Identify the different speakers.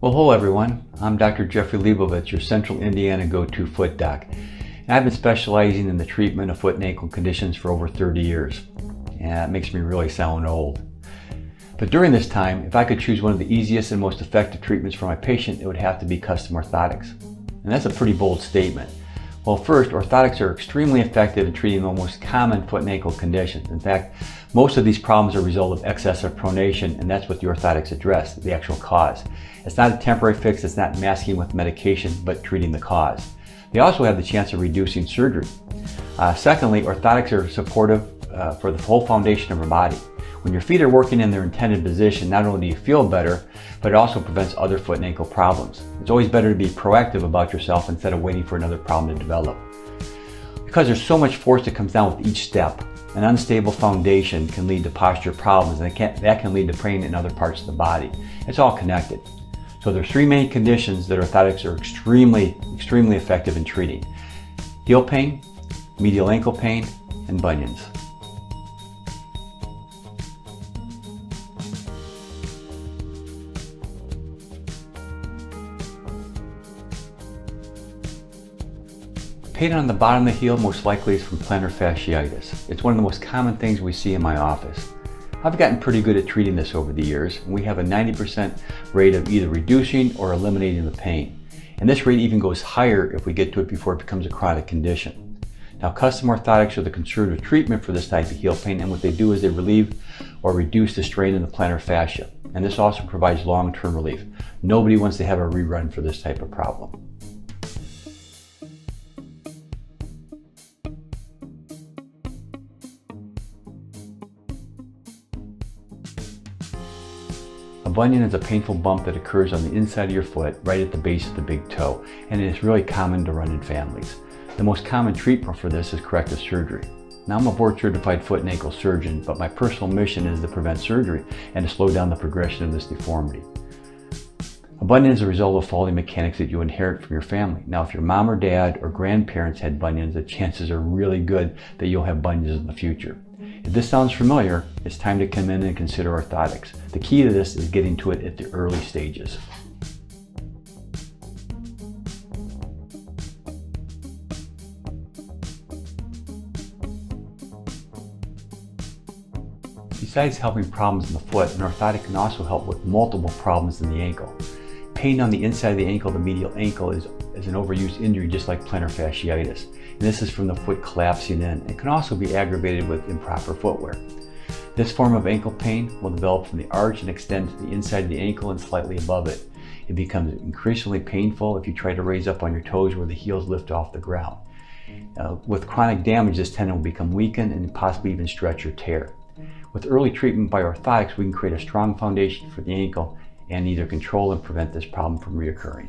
Speaker 1: Well, hello everyone. I'm Dr. Jeffrie Leibovitz, your Central Indiana go-to foot doc. And I've been specializing in the treatment of foot and ankle conditions for over 30 years. And that makes me really sound old. But during this time, if I could choose one of the easiest and most effective treatments for my patient, it would have to be custom orthotics. And that's a pretty bold statement. Well, first, orthotics are extremely effective in treating the most common foot and ankle conditions. In fact, most of these problems are a result of excessive pronation, and that's what the orthotics address, the actual cause. It's not a temporary fix, it's not masking with medication, but treating the cause. They also have the chance of reducing surgery. Uh, secondly, orthotics are supportive uh, for the whole foundation of our body. When your feet are working in their intended position, not only do you feel better, but it also prevents other foot and ankle problems. It's always better to be proactive about yourself instead of waiting for another problem to develop. Because there's so much force that comes down with each step, an unstable foundation can lead to posture problems and can, that can lead to pain in other parts of the body. It's all connected. So there's three main conditions that orthotics are extremely, extremely effective in treating. Heel pain, medial ankle pain, and bunions. Pain on the bottom of the heel most likely is from plantar fasciitis. It's one of the most common things we see in my office. I've gotten pretty good at treating this over the years, and we have a 90% rate of either reducing or eliminating the pain. And this rate even goes higher if we get to it before it becomes a chronic condition. Now, custom orthotics are the conservative treatment for this type of heel pain, and what they do is they relieve or reduce the strain in the plantar fascia. And this also provides long-term relief. Nobody wants to have a rerun for this type of problem. A bunion is a painful bump that occurs on the inside of your foot, right at the base of the big toe, and it is really common to run in families. The most common treatment for this is corrective surgery. Now I'm a board certified foot and ankle surgeon, but my personal mission is to prevent surgery and to slow down the progression of this deformity. A bunion is a result of faulty mechanics that you inherit from your family. Now, if your mom or dad or grandparents had bunions, the chances are really good that you'll have bunions in the future. If this sounds familiar, it's time to come in and consider orthotics. The key to this is getting to it at the early stages. Besides helping problems in the foot, an orthotic can also help with multiple problems in the ankle. Pain on the inside of the ankle, the medial ankle, is, is an overuse injury just like plantar fasciitis. And this is from the foot collapsing in. It can also be aggravated with improper footwear. This form of ankle pain will develop from the arch and extend to the inside of the ankle and slightly above it. It becomes increasingly painful if you try to raise up on your toes where the heels lift off the ground. Uh, with chronic damage, this tendon will become weakened and possibly even stretch or tear. With early treatment by orthotics, we can create a strong foundation for the ankle and either control and prevent this problem from reoccurring.